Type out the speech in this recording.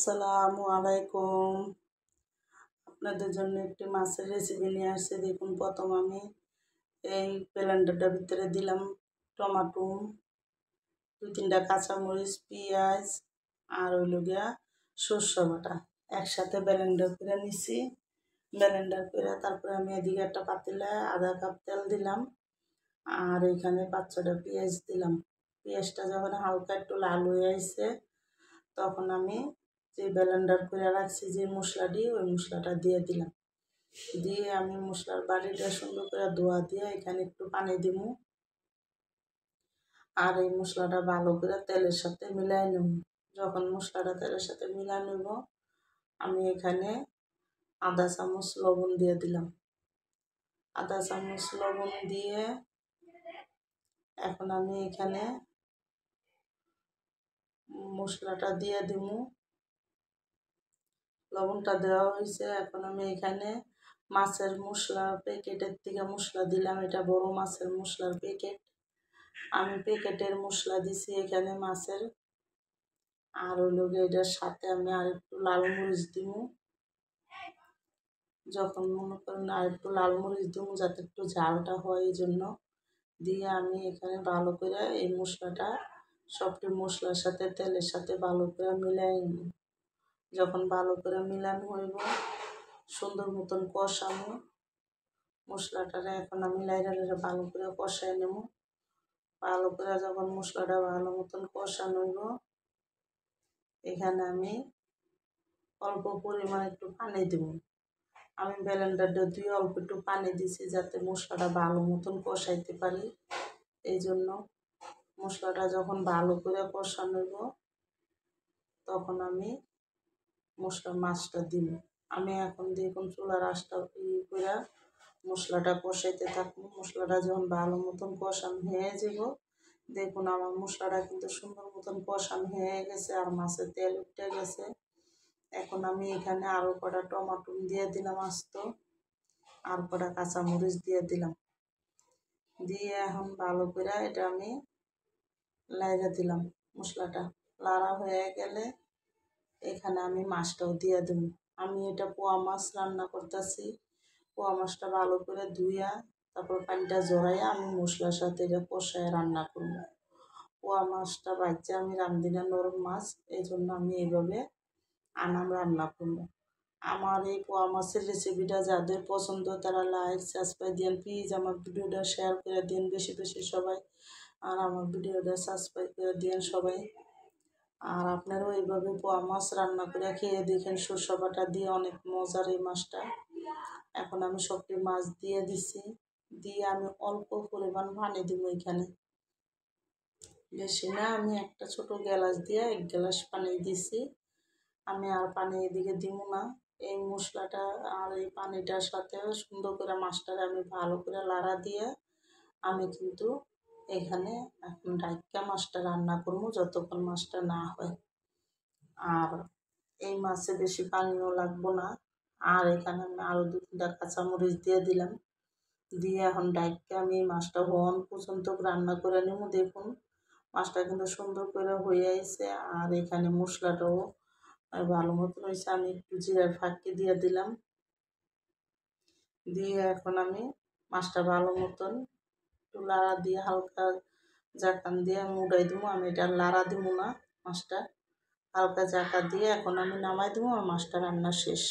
আসসালামু আলাইকুম। আপনাদের জন্য একটি মাছের রেসিপি নিয়ে আসছি। দেখুন, প্রথম আমি এই ব্লেন্ডারটার ভিতরে দিলাম টমাটো দুই তিনটা কাঁচামরিচ, পেঁয়াজ আর ওইল গিয়া শস্য বাটা। একসাথে ব্লেন্ডার করে নিছি। ব্লেন্ডার করে তারপরে আমি এদিকে একটা পাতিলে আধা কাপ তেল দিলাম আর এখানে পাঁচ ছটা পেঁয়াজ দিলাম। পেঁয়াজটা যখন হালকা একটু লাল হয়ে আসছে তখন আমি যে ব্লেন্ডার করে রাখছি যে মশলাটি ওই মশলাটা দিয়ে দিলাম। দিয়ে আমি মশলার বাড়িটা সুন্দর করে ধোয়া দিয়ে এখানে একটু পানি দিব। আর এই মশলাটা ভালো করে তেলের সাথে মিলাই নেব। যখন মশলাটা তেলের সাথে মিলাই নেব, আমি এখানে আধা চামচ লবণ দিয়ে দিলাম। আধা চামচ লবণ দিয়ে এখন আমি এখানে মশলাটা দিয়ে দিব। লবণটা দেওয়া হয়েছে। এখন আমি এখানে মাছের মশলা প্যাকেটের থেকে মশলা দিলাম। এটা বড় মাছের মশলার প্যাকেট। আমি প্যাকেটের মশলা দিছি এখানে মাছের। আর লোক এটার সাথে আমি আর একটু লাল মরিচ দিব যখন মনে করেন আর একটু লাল মরিচ দিব যাতে একটু ঝালটা হয় এই জন্য দিয়ে আমি এখানে ভালো করে এই মশলাটা, সবটি মশলার সাথে তেলের সাথে ভালো করে মিলাই নিব যখন ভালো করে মিলানো হইব, সুন্দর মতন কষানো মশলাটারে এখন আমি লাইরা লাইরা ভালো করে কষাই নেব। ভালো করে যখন মশলাটা ভালো মতন কষানো হইব, এখানে আমি অল্প পরিমাণ একটু পানি দেব। আমি ব্লেন্ডারটা দিয়ে অল্প একটু পানি দিছি যাতে মশলাটা ভালো মতন কষাইতে পারি। এই জন্য মশলাটা যখন ভালো করে কষানো তখন আমি মশলা মাছটা দিব আমি এখন দেখুন চুলার আঁচটা ই করে মশলাটা কষাইতে থাকব। মশলাটা যখন ভালো মতন কষান হয়ে যাব দেখুন আমার মশলাটা কিন্তু সুন্দর মতন কষান হয়ে গেছে আর মাছের তেল উঠে গেছে। এখন আমি এখানে আরও কটা টমাটো দিয়ে দিলাম আস্ত, আর কটা কাঁচামরিচ দিয়ে দিলাম। দিয়ে এখন ভালো করে এটা আমি লাইরা দিলাম মশলাটা। লাড়া হয়ে গেলে এখানে আমি মাছটাও দিয়ে দেবো। আমি এটা পোয়া মাছ রান্না করতেছি। পোয়া মাছটা ভালো করে ধুইয়া, তারপর পানিটা জড়াইয়া আমি মশলার সাথে এটা কষায় রান্না করব। পোয়া মাছটা বাচ্চা আমি রান্ধি না, নরম মাছ। এই জন্য আমি এইভাবে আনাম রান্না করব। আমার এই পোয়া মাছের রেসিপিটা যাদের পছন্দ তারা লাইক, সাবস্ক্রাইব দিন প্লিজ আমার ভিডিওটা শেয়ার করে দিন বেশি বেশি সবাই। আর আমার ভিডিওটা সাবস্ক্রাইব করে দিন সবাই। আর আপনারাও এইভাবে পোয়া মাছ রান্না করে খেয়ে দেখেন সরষা দিয়ে অনেক মজার এই মাছটা। এখন আমি সবটি মাছ দিয়ে দিছি, দিয়ে আমি অল্প পরিমাণ পানি দিব এখানে। বেশি না, আমি একটা ছোট গ্লাস দিয়ে এক গ্লাস পানি দিছি। আমি আর পানি এদিকে দিব না। এই মশলাটা আর এই পানিটার সাথে সুন্দর করে মাছটাকে আমি ভালো করে লাড়া দিয়ে আমি কিন্তু এখানে এখন ডাইকা মাছটা রান্না করব, যতক্ষণ মাছটা না হয়। আর এই মাছে বেশি পানিও লাগবো না। আর এখানে আমি আরও দু তিনটা কাঁচামরিচ দিয়ে দিলাম। দিয়ে এখন ডাইকে আমি মাছটা হন পর্যন্ত রান্না করে নেব। দেখুন, মাছটা কিন্তু সুন্দর করে হয়ে আইছে। আর এখানে মশলাটাও ভালো মতন হয়েছে আমি একটু জিরার ফাঁকি দিয়ে দিলাম। দিয়ে এখন আমি মাছটা ভালো মতন একটু লাড়া দিয়ে হালকা জাকান দিয়ে আমি উড়াই দেবো আমি এটা লাড়া দিব না মাছটা। হালকা জাকা দিয়ে এখন আমি নামাই দেবো আর মাছটা রান্না শেষ।